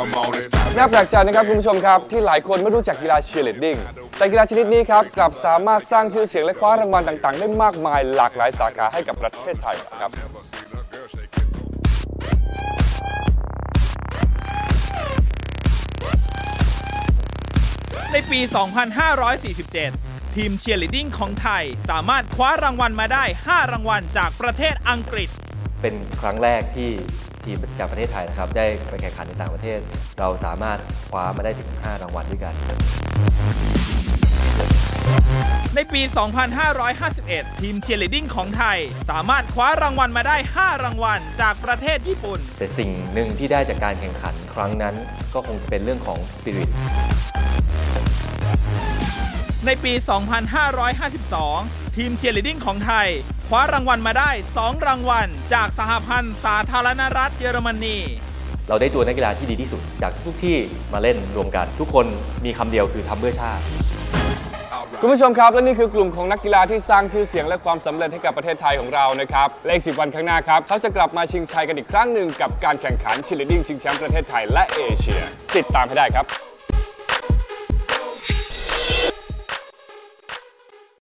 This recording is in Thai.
I'm on it. น่าแปลกใจนะครับคุณผู้ชมครับ ที่หลายคนไม่รู้จักกีฬาเชียร์ลีดดิ้งแต่กีฬาชนิดนี้ครับกลับสามารถสร้างชื่อเสียงและคว้ารางวัลต่างๆ ได้มากมายหลากหลายสาขาให้กับประเทศไทยครับในปี 2547 ทีมเชียร์ลีดดิ้งของไทย สามารถคว้ารางวัลมาได้ 5 รางวัลจากประเทศอังกฤษ เป็นครั้งแรกที่ ทีมจากประเทศไทยนะครับ ได้ไปแข่งขันในต่างประเทศ เราสามารถคว้ามาได้ถึง 5 รางวัลด้วยกัน ในปี 2551 ทีมเชียร์ลีดดิ้งของไทย สามารถคว้ารางวัลมาได้ 5 รางวัล จากประเทศญี่ปุ่น แต่สิ่งหนึ่งที่ได้จากการแข่งขันครั้งนั้น ก็คงจะเป็นเรื่องของสปิริตในปี 2552 ทีมเชียร์ลีดดิ้งของไทย คว้ารางวัลมาได้ 2 รางวัล จากสหพันธ์สาธารณรัฐเยอรมนี เราได้ตัวนักกีฬาที่ดีที่สุด จากทุกที่มาเล่นรวมกัน ทุกคนมีคำเดียวคือทำเพื่อชาติ คุณผู้ชมครับและนี่คือกลุ่มของนักกีฬาที่สร้างชื่อเสียงและความสำเร็จให้กับประเทศไทยของเรานะครับและอีกสิบวันข้างหน้าครับเขาจะกลับมาชิงชัยกันอีกครั้งหนึ่งกับการแข่งขันเชียร์ลีดดิ้งชิงแชมป์ประเทศไทยและเอเชีย ติดตามให้ได้ครับ